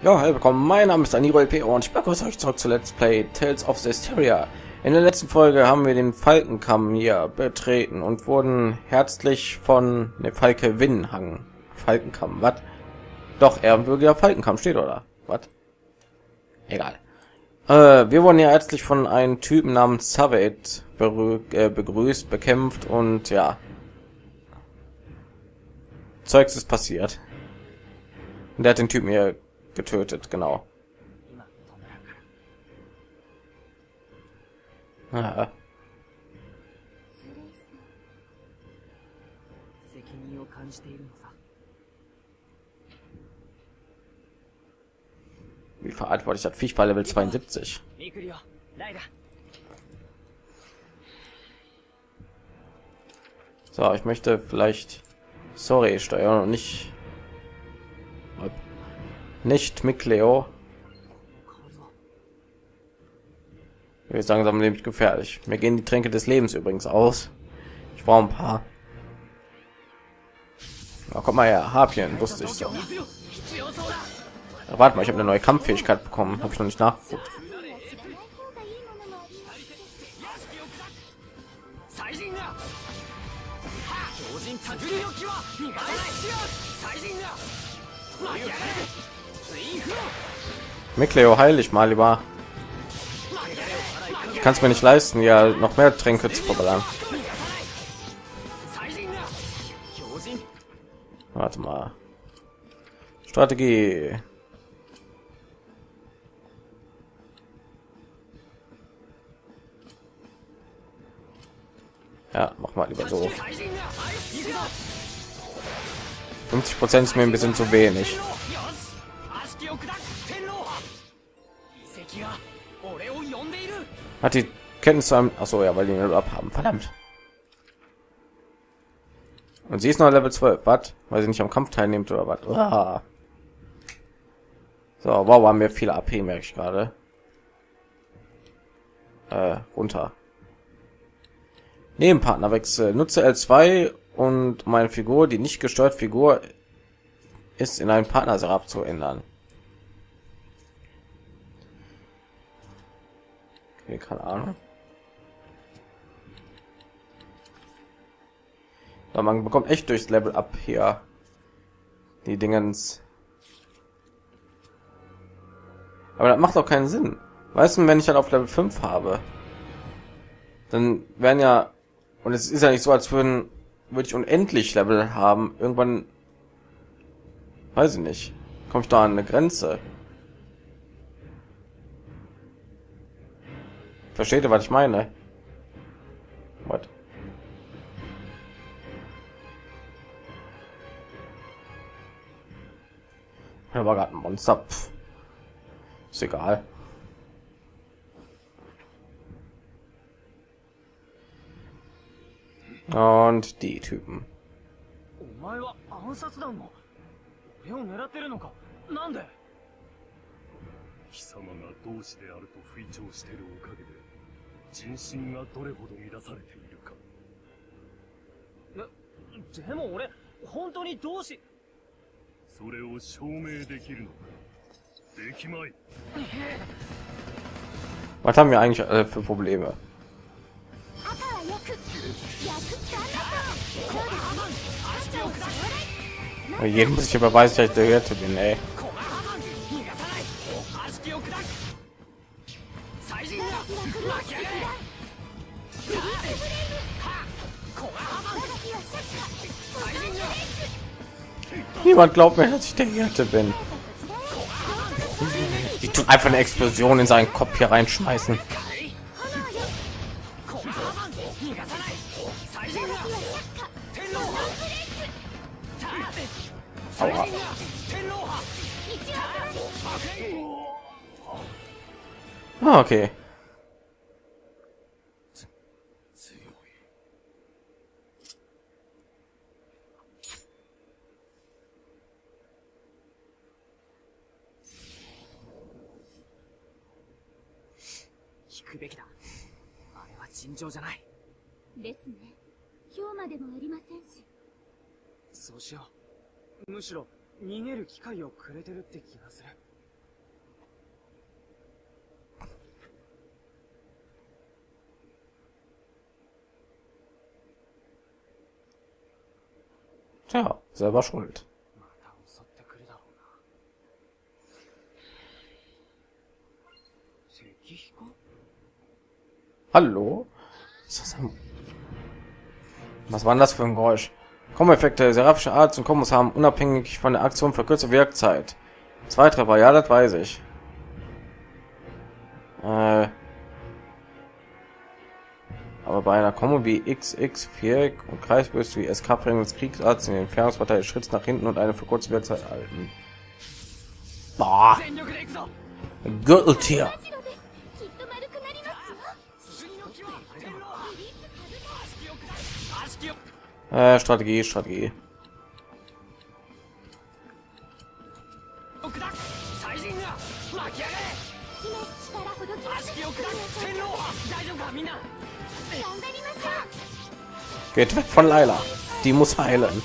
Ja, hallo willkommen, mein Name ist Aniro LP und ich begrüße euch zurück zu Let's Play Tales of Zestiria. In der letzten Folge haben wir den Falkenkamm hier betreten und wurden herzlich von der Falke Winnhang. Falkenkamm, was? Doch, ehrwürdiger Falkenkamm steht, oder? Was? Egal. Äh, wir wurden ja herzlich von einem Typen namens Savate äh, begrüßt, bekämpft und ja. Zeugs ist passiert. Und der hat den Typen hier getötet, genau. Aha. Wie verantwortlich hat Viech bei Level 72? So, ich möchte vielleicht Sorry steuern und nicht nicht mit Cleo. Sagen langsam nämlich gefährlich. Mir gehen die Tränke des Lebens übrigens aus. Ich brauche ein paar. Na, komm mal her, Harpien, wusste ich so. Warte mal, ich habe eine neue Kampffähigkeit bekommen. Habe ich noch nicht nachgeguckt. Mikleo, heil ich mal über. Ich kann es mir nicht leisten, ja, noch mehr Tränke zu verballern. Warte mal. Strategie. Ja, mach mal lieber so. 50 Prozent ist mir ein bisschen zu wenig. Hat die Kenntnis zu einem. Achso, ja, weil die Level up haben. Verdammt. Und sie ist noch Level 12. Was? Weil sie nicht am Kampf teilnimmt oder was? Ah. So, wow, haben wir viele AP, merke ich gerade. Äh, runter. Nebenpartnerwechsel. Nutze L2 und meine Figur, die nicht gesteuert Figur ist in einen Partner zu ändern. Okay, keine Ahnung. Aber man bekommt echt durchs Level up hier die Dingens. Aber das macht doch keinen Sinn. Weißt du, wenn ich dann auf Level 5 habe, dann werden ja und es ist ja nicht so, als würden würde ich unendlich Level haben. Irgendwann weiß ich nicht. Komme ich da an eine Grenze? Versteht ihr, was ich meine? What? Da war gerade ein Monster. Pff. Ist egal. Und die Typen. お前は暗殺団の俺を狙ってるのかなんで貴様が同志であると吹聴しているおかげで 人心がどれほど乱されているかででも俺本当に同志それを証明できるのかできまい Was haben wir eigentlich alle für Probleme? 赤は焼く焼くってあなたそうです Jedem muss ich überweisen, dass ich der Hirte bin, ey. Niemand glaubt mir, dass ich der Hirte bin. Ich tue einfach eine Explosion in seinen Kopf hier reinschmeißen. Aua. Ah, okay. 常じゃない。ですね。今までもありませんし。そうしよう。むしろ逃げる機会をくれてるって気がする。じゃあ、selber schuld. Hallo? Was war denn das für ein Geräusch? Komma-Effekte seraphische Art und Kommos haben unabhängig von der Aktion verkürzte Wirkzeit. Zwei Treffer, ja, das weiß ich. Äh, aber bei einer Kombo wie XX, Viereck und Kreis wie SK des Kriegsarzt in den Entfernungsvorteil Schritt nach hinten und eine für kurze Wirkzeit erhalten. Boah. Gürteltier. Äh, Strategie, Strategie. Geht weg von Leila. Die muss heilen.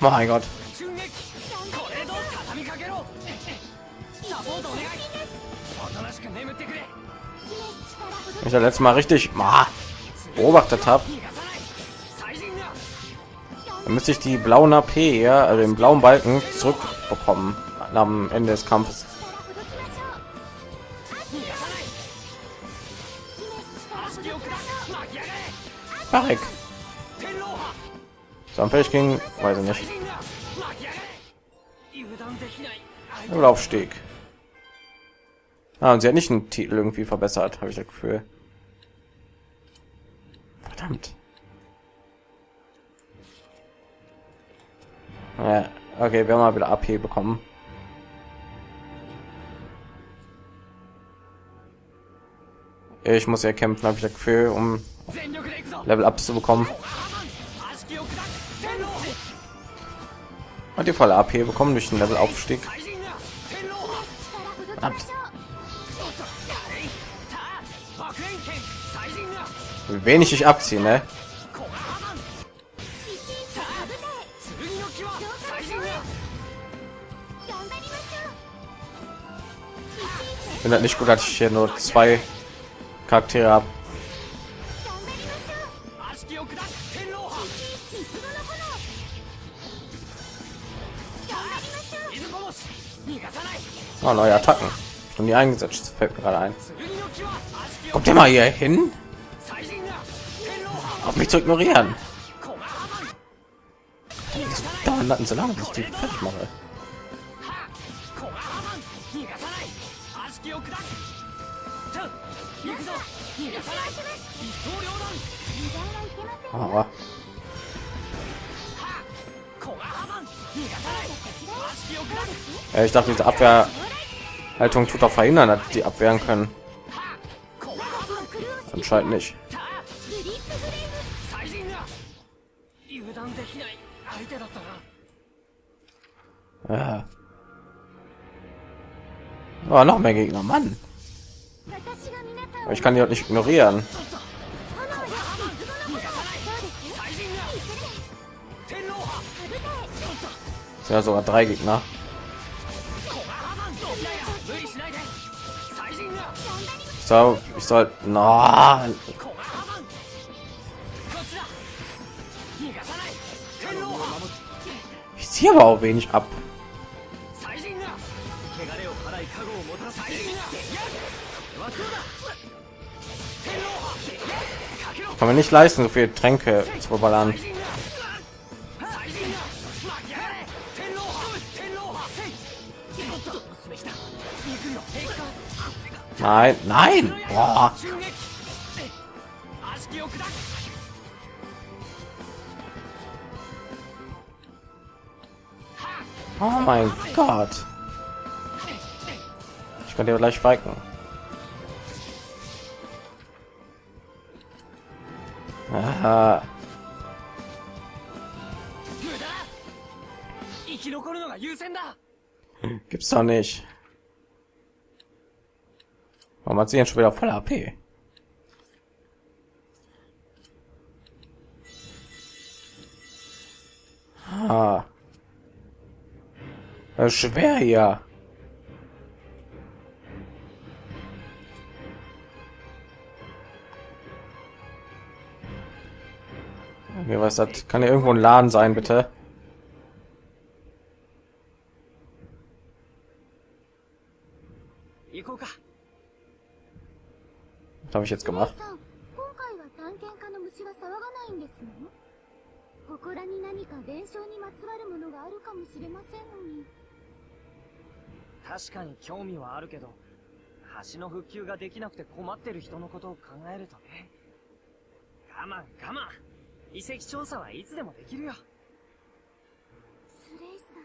mein Gott. Ich ja letztes Mal richtig beobachtet habe. Dann müsste ich die blauen AP, ja, also den blauen Balken zurückbekommen am Ende des Kampfes. Farek. Dann Anfällig ging, weiß ich nicht. Im Laufsteg. Ah, und sie hat nicht einen Titel irgendwie verbessert, habe ich das Gefühl. Verdammt. Ja, okay, wir haben mal wieder AP bekommen. Ich muss ja kämpfen, habe ich das Gefühl, um Level Ups zu bekommen. Hat die volle AP bekommen durch den Levelaufstieg. Wenig ne? ich abziehe, ne? Bin halt nicht gut, dass ich hier nur zwei Charaktere habe. Oh, neue Attacken. Und die eingesetzt fällt mir gerade ein. Kommt ihr mal hier hin? Auf mich zu ignorieren. Dauern hatten so lange, bis ich die fertig mache. Aber Äh, ich dachte, diese Abwehrhaltung tut auch verhindern, dass die abwehren können. Anscheinend nicht. Ja. Oh, noch mehr Gegner, Mann. Ich kann die auch nicht ignorieren. Ja, sogar drei Gegner. Ich ich soll, na. Ich ziehe aber auch wenig ab. Kann man nicht leisten, so viele Tränke zu verballern. Nein, nein. Boah. Oh mein Gott. Ich könnte ja gleich weiken. Aha. Gibt's doch nicht. Warum hat sie jetzt schon wieder voll AP? Ah. Das ist schwer ja. Mir was das kann ja irgendwo ein Laden sein, bitte. Ich jetzt gemacht? さん今回は探検家の虫は騒がないんですの祠に何か伝承にまつわるものがあるかもしれませんのに。確かに興味はあるけど橋の復旧ができなくて困ってる人のことを考えるとね。我慢我慢。遺跡調査はいつでもできるよ。スレイさん。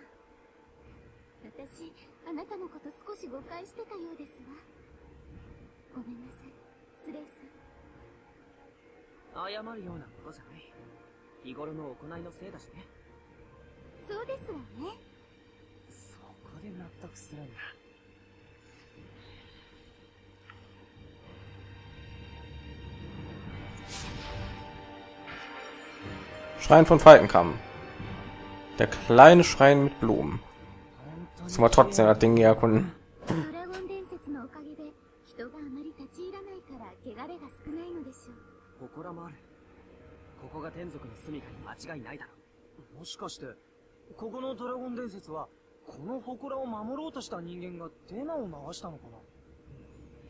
私あなたのこと少し誤解してたようですわごめんなさいスレイさん謝るようなことじゃない日頃の行いのせいだしねそうですわねそこで納得するんだ Schrein von Falkenkamm. Der kleine Schrein mit Blumen. 本当に Muss mal trotzdem das Ding hier erkunden. 祠もある。ここが天族の住処に間違いないだろもしかしてここのドラゴン伝説はこの祠を守ろうとした人間がデマを流したのかな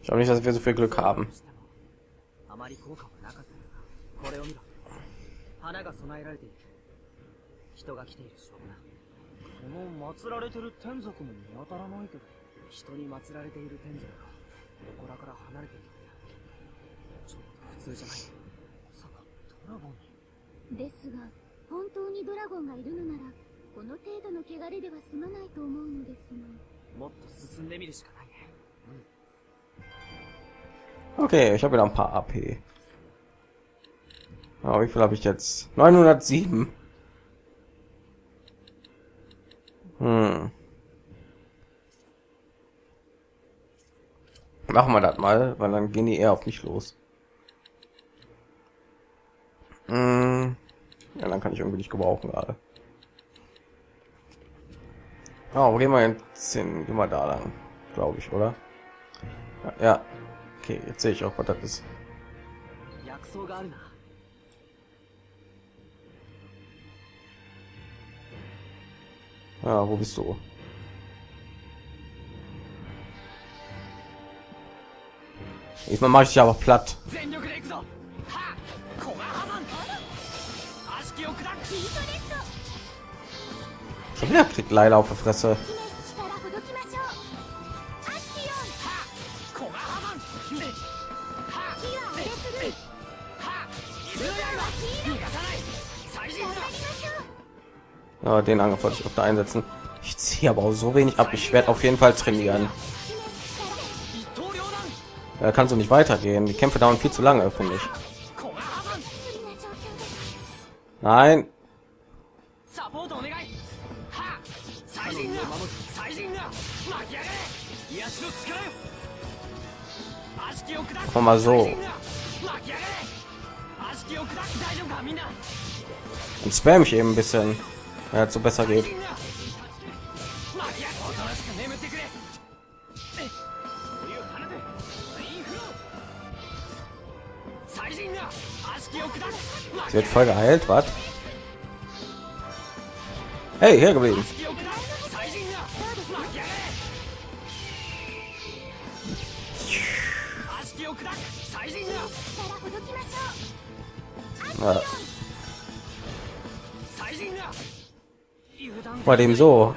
？Ich glaube nicht, dass wir so viel Glück haben. あまり効果はなかったがこれを見ろ。花が備えられている。人が来ている証拠だこの祀られてる天族も見当たらないけど。人に祀られている天族が祠から離れていちょっと普通じゃない ラゴンにですが本当にドラゴンがいるのならこの程度の汚れでは済まないと思うのですがもっと進んでみるしかないね Okay, ich habe wieder ein paar AP. Oh, wie viel habe ich jetzt? 907. Hm. Machen wir das mal, weil dann gehen die eher auf mich los. Mm. Ja, dann kann ich irgendwie nicht gebrauchen gerade. Oh, wo gehen wir jetzt hin? Gehen wir da lang, glaube ich, oder? Ja, ja. Okay, jetzt sehe ich auch, was das ist. Ja, wo bist du? Ich mache ich dich aber platt. Schon wieder kriegt Leila auf die Fresse. Ja, den Angriff wollte ich öfter einsetzen. Ich ziehe aber auch so wenig ab. Ich werde auf jeden Fall trainieren. Da kannst du nicht weitergehen. Die Kämpfe dauern viel zu lange, finde ich. Nein. Komm mal so. Und spam ich eben ein bisschen, ja, so besser geht. Sie wird voll geheilt, was? Hey, hier geblieben. Ja. Bei dem so.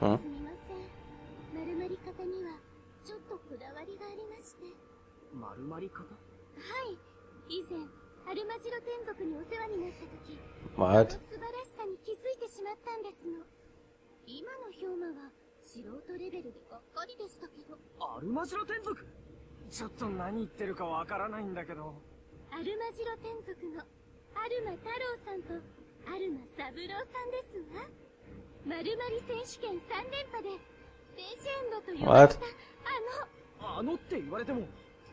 Hm? こだわりがありまして丸まり方？はい。以前アルマジロ天族にお世話になった時?その素晴らしさに気づいてしまったんですの。今の氷馬は素人レベルでがっかりでしたけど。アルマジロ天族？ちょっと何言ってるかわからないんだけど。アルマジロ天族のアルマ太郎さんとアルマ三郎さんですわ。丸まり選手権3連覇でレジェンドと呼ばれ?たあのあのって言われても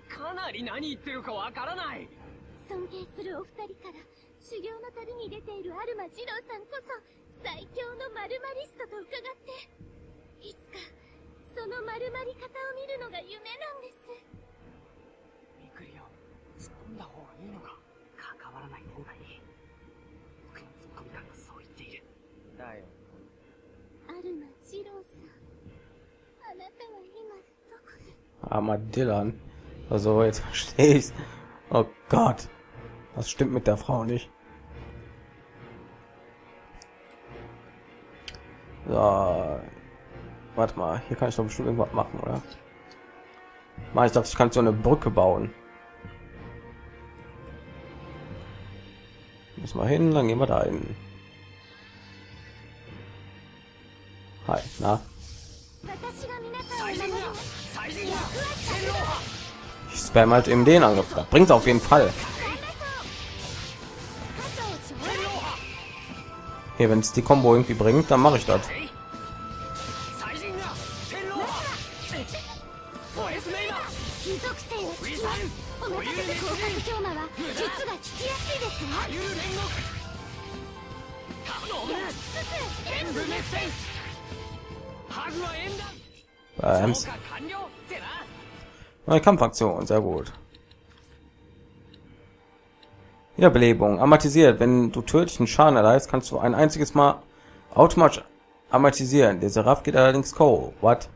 かなり何言ってるかわからない。尊敬するお二人から修行の旅に出ているアルマ二郎さんこそ最強のマルマリストと伺っていつかその丸まり方を見るのが夢なんです。びっくりよ突っ込んだ方がいいのか関わらない方がいこに Armadillan. Also jetzt verstehe ich's. Oh Gott. Was stimmt mit der Frau nicht? So. Warte mal, hier kann ich doch bestimmt irgendwas machen, oder? Mal, ich dachte, ich kann so eine Brücke bauen. Muss mal hin, dann gehen wir da hin. Hi, na? Ich spam halt eben den Angriff. Das bringt auf jeden Fall. Hier, wenn es die Combo irgendwie bringt, dann mache ich das. Neue Kampfaktion, sehr gut. Wiederbelebung, amatisiert. Wenn du tödlichen Schaden erleidest, kannst du ein einziges Mal automatisch amatisieren. Der Seraph geht allerdings Co. What?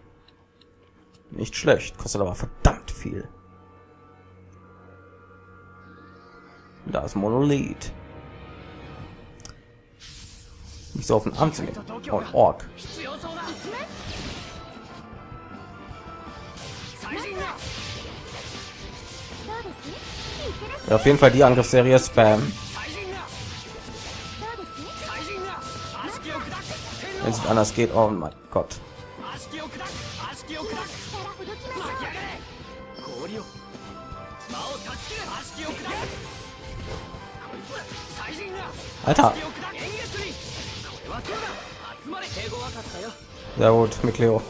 Nicht schlecht, kostet aber verdammt viel. Da ist Monolith. Nicht so auf den Arm zu nehmen. Oh, ein Ork. Ja, auf jeden Fall die Angriffsserie Spam. Wenn es anders geht, oh mein Gott. Alter. Ja gut, mit Leo.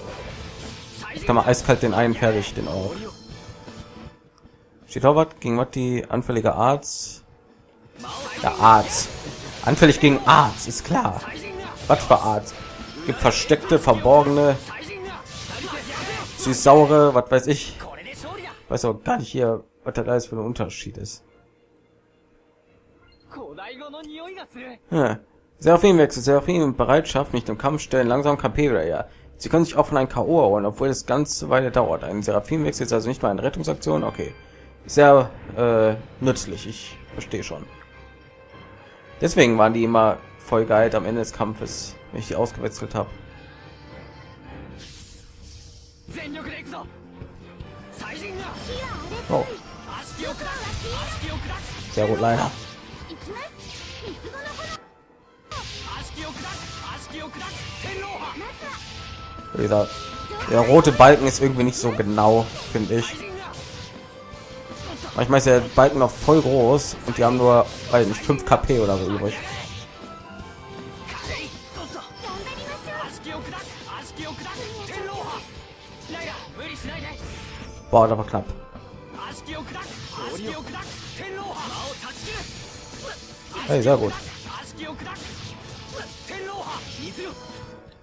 Ich kann mal eiskalt den einen fertig, den auch. Steht auch was gegen was die anfällige Arzt? Der Arzt. Anfällig gegen Arzt, ist klar. Was für Arzt? Gibt versteckte, verborgene, süß saure, was weiß ich. Weiß auch gar nicht hier, was da ist für ein Unterschied ist. Ja. Seraphimwechsel, Seraphim Bereitschaft, nicht im Kampf stellen, langsam KP wieder, ja. Sie können sich auch von einem K.O. erholen, obwohl es ganz Weile dauert. Ein Seraphimwechsel ist also nicht mal eine Rettungsaktion, okay sehr äh, nützlich. Ich verstehe schon. Deswegen waren die immer voll geil am Ende des Kampfes, wenn ich die ausgewechselt habe. Oh. Sehr gut, leider. Dieser, der rote Balken ist irgendwie nicht so genau, finde ich. Manchmal ist der Balken noch voll groß und die haben nur weiß nicht, 5 KP oder so übrig. Boah, das war knapp. Hey, sehr gut.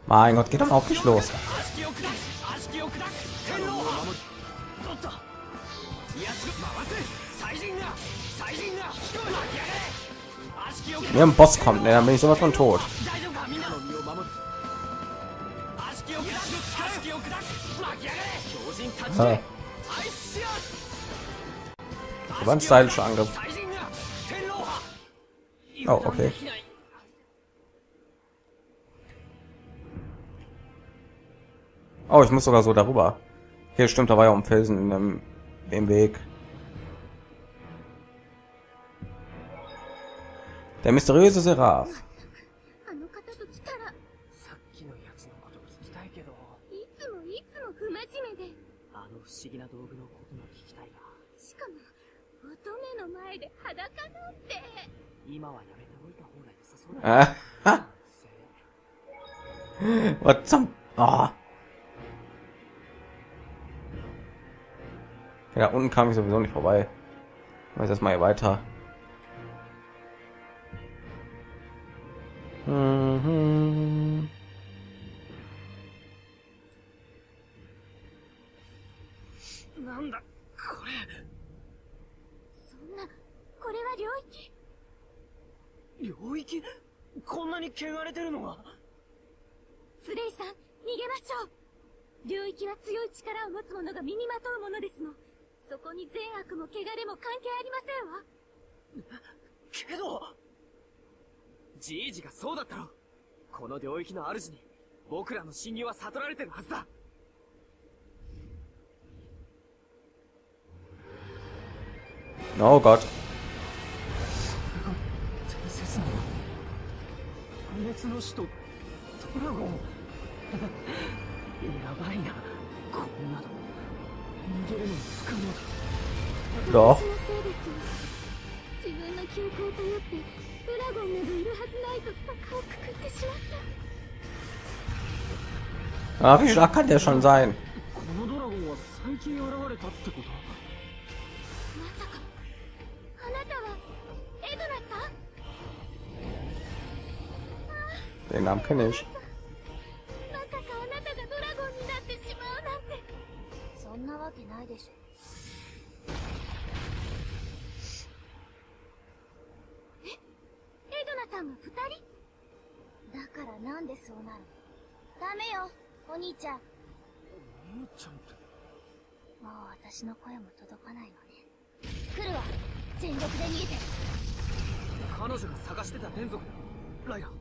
Mein Gott, geht doch auch nicht los. Wenn ein Boss kommt, ne, dann bin ich sowas von tot. Ah. War ein stylischer Angriff. Oh, okay. Oh, ich muss sogar so darüber. Hier stimmt, da war ja um Felsen in einem im Weg. Der mysteriöse Seraph. あの方と来たらさっきのやつのこと聞きたいけどいつもいつも不真面目であの不思議な道具のことも聞きたいがしかも乙女の前で裸なんて今はやめておいた方が良さそうだ Ah, Ja, unten kam ich sowieso nicht vorbei. Weiß erstmal hier weiter. Mhm. Thank you. 領域は強い力を持つ者が身にまとうものですのそこに善悪も汚れも関係ありませんわ。けどじいじがそうだったろこの領域の主に僕らの侵入は悟られてるはずだ Oh Gott. 伝説の不滅の使徒ドラゴンやばいなこんなの Doch. Ah, wie stark kann der schon sein? Den Namen kenne ich. なわけないでしょ。え？エドナさんが二人？だからなんでそうなる？ダメよ、お兄ちゃん。もお兄ちゃんってう私の声も届かないのね。来るわ。全力で逃げて。彼女が探してた天族だライラは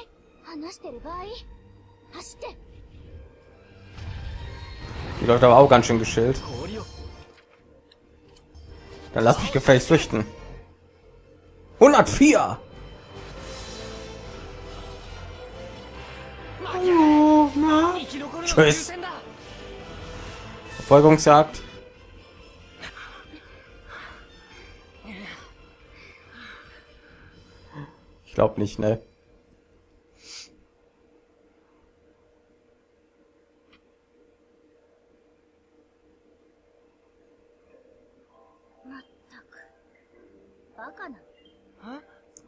い。話してる場合？走って。Die Leute aber auch ganz schön geschillt. Dann lass mich gefälligst flüchten. 104! Oh, Tschüss. Verfolgungsjagd. Ich glaube nicht, ne?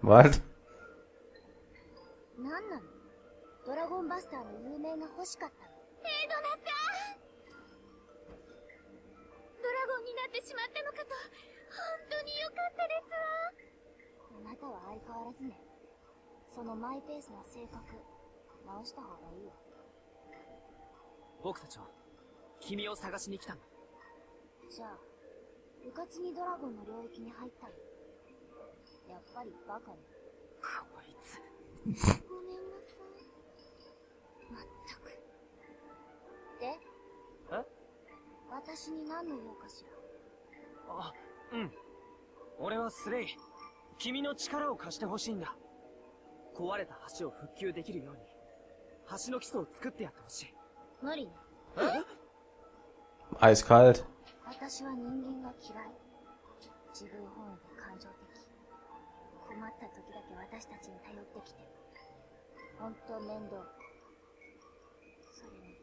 Was? なんなの？ドラゴンバスターの有名が欲しかったの。エドナさんドラゴンになってしまったのかと、本当に良かったですわ。あなたは相変わらずね。そのマイペースな性格、直した方がいいよ。僕たちは君を探しに来たんだじゃあ、部活にドラゴンの領域に入ったの。やっぱりバカね。こいつごめんなさい。まったく。でえ？私に何の用かしら？あうん俺はスレイ君の力を貸してほしいんだ壊れた橋を復旧できるように橋の基礎を作ってやってほしい無理ね。Eiskalt. 私は人間が嫌い。自分本位で感情的。困った時だけ私たちに頼ってきて。ほんと面倒。それに、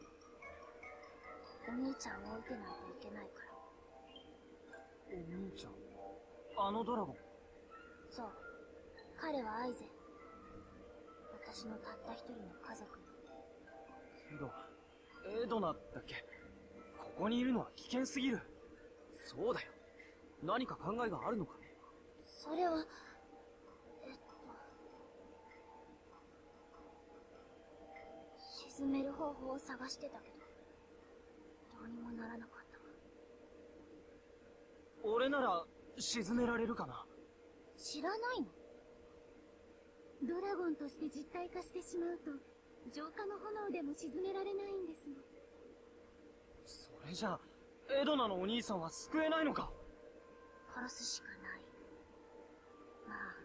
お兄ちゃんを置いてないといけないから。お兄ちゃん？あのドラゴン？そう。彼はアイゼン。私のたった一人の家族よ。けどエドナだっけ？ここにいるのは危険すぎるそうだよ何か考えがあるのかそれは、えっと。沈める方法を探してたけど、どうにもならなかったわ。俺なら沈められるかな？知らないの？ドラゴンとして実体化してしまうと、浄化の炎でも沈められないんですの。それじゃあエドナのお兄さんは救えないのか？殺すしかない。まあ、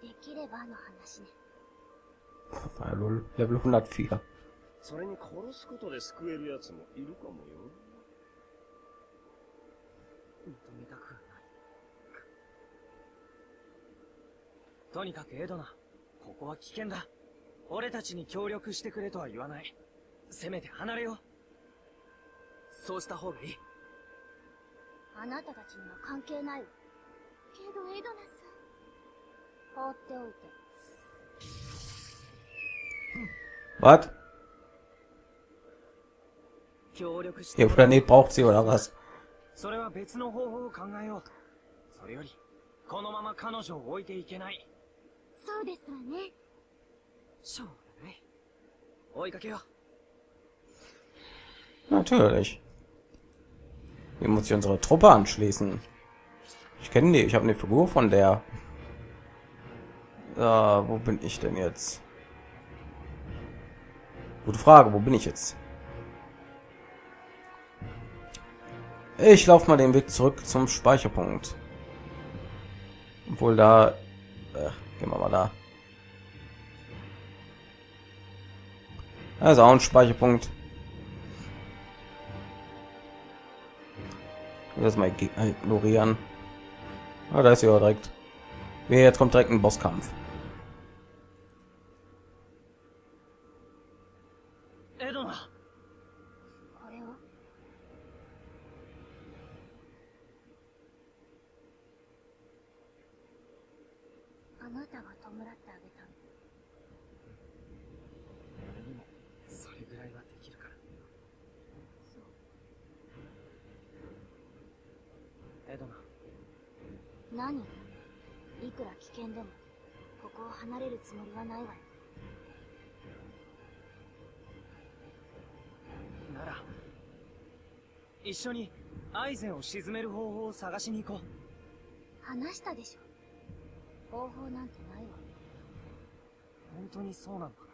できればの話ね。Level 104. それに殺すことで救える奴もいるかもよ。認めたくはないとにかくエドナここは危険だ俺たちに協力してくれとは言わないせめて離れようそうした方がいいあなたたちには関係ないわ。けどエドナさん。放っておいて。Was? Ihr Planet braucht sie oder was? Natürlich. Hier muss ich unsere Truppe anschließen. Ich kenne die, ich habe eine Figur von der. Ah, wo bin ich denn jetzt? Gute Frage, wo bin ich jetzt? Ich laufe mal den Weg zurück zum Speicherpunkt. Obwohl da... Äh, gehen wir mal da. Also auch ein Speicherpunkt. Das mal ignorieren. Ah, da ist ja direkt. Jetzt kommt direkt ein Bosskampf. いくら危険でもここを離れるつもりはないわよなら一緒にアイゼンを沈める方法を探しに行こう。話したでしょ。方法なんてないわ。本当にそうなのかな？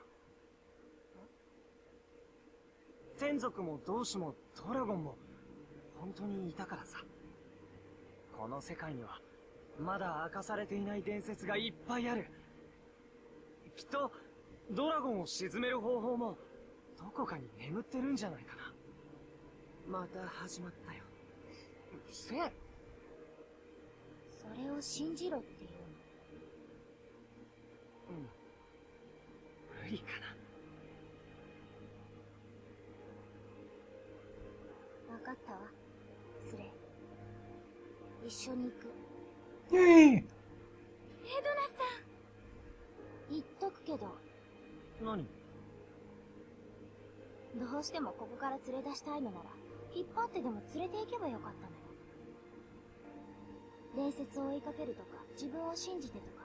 天族も同志もドラゴンも本当にいたからさ。この世界にはまだ明かされていない伝説がいっぱいある。きっとドラゴンを沈める方法もどこかに眠ってるんじゃないかな。また始まったよ。せそれを信じろっていううん。無理かな。の分かったわ。スレイ一緒に行く Yay! エドナさん。言っとくけど。何？どうしてもここから連れ出したいのなら引っ張ってでも連れて行けばよかったのよ。伝説を追いかけるとか自分を信じてとか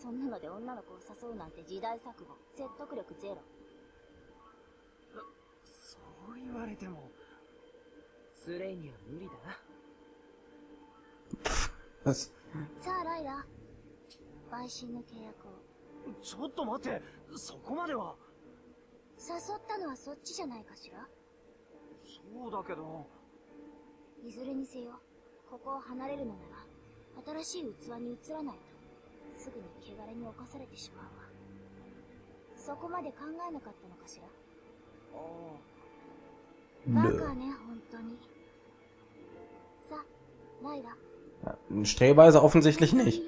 そんなので女の子を誘うなんて時代錯誤説得力ゼロ。そう言われてもスレイには無理だなさあライラ陪審の契約を。ちょっと待って。そこまでは。誘ったのはそっちじゃないかしら？そうだけど。いずれにせよここを離れるのなら新しい器に移らないとすぐに汚れに侵されてしまうわ。そこまで考えなかったのかしら？バ nö. カね本当に。さあライラ Strehweise offensichtlich nicht.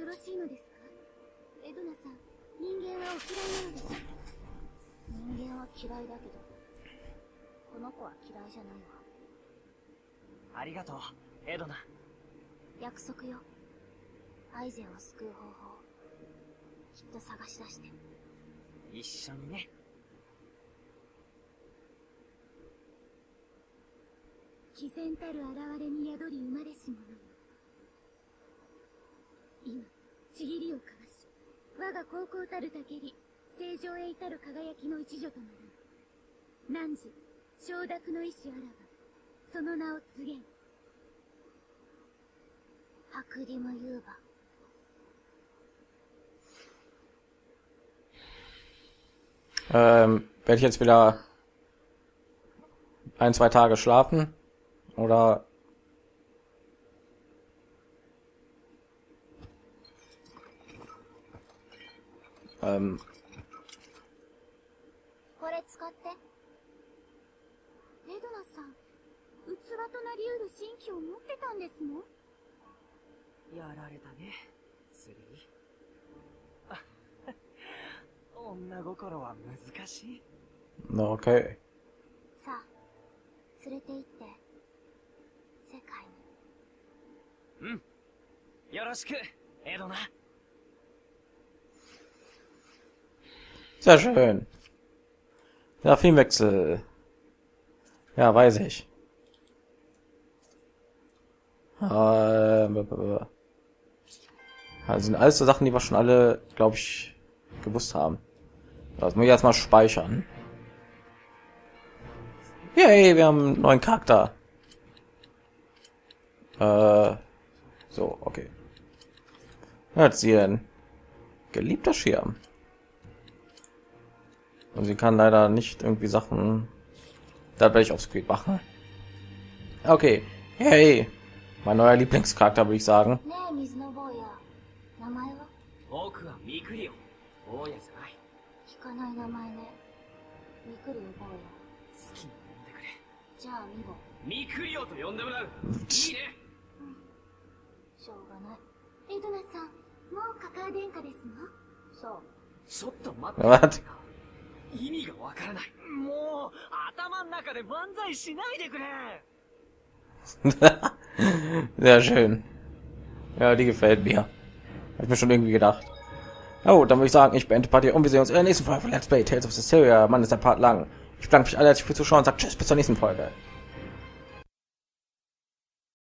ありがとう、エドナ。約束よ。アイゼンを救う方法、きっと探し出して。一緒にね。偽善たる現れに宿り生まれし者。今ちぎりを交わし我が高校たるたけり正常へ至る輝きの一女となる汝承諾の意志あらばその名を告げ。んハクディムユーバ Ähm, werde ich jetzt wieder ein, zwei Tage schlafen? Oder ähm, これ使って。エドナさん器となりうる神器を持ってたんですの？やられたねスリー。あ女心は難しい。Okay. さあ連れて行って。世界に。うん。よろしくエドナ Sehr schön. Ja, Filmwechsel. Ja, weiß ich. Ähm, also sind alles so Sachen, die wir schon alle, glaube ich, gewusst haben. Das muss ich erstmal speichern. Yay, wir haben einen neuen Charakter. Äh, so, okay. Sie ein geliebter Schirm. Und sie kann leider nicht irgendwie Sachen. Da werde ich auf Screen machen. Okay, hey, mein neuer Lieblingscharakter würde ich sagen. ねえ水の坊や名前は僕はミクリオ坊やじゃない聞かない名前ねミクリオ坊や好きに呼んでくれじゃあミボミクリオと呼んでもらういいねしょうがないエドナさんもうカカア殿下ですのそうちょっと待って What? 意味がわからないもう頭の中で漫才しないでくれ Sehr schön. Ja, die gefällt mir. Hab ich mir schon irgendwie gedacht. Oh, dann würde ich sagen, ich beende die Party und wir sehen uns in der nächsten Folge von Let's Play Tales of Cecilia. Mann, ist der Part lang. Ich bedanke mich alle herzlich fürs Zuschauen und sage Tschüss, bis zur nächsten Folge.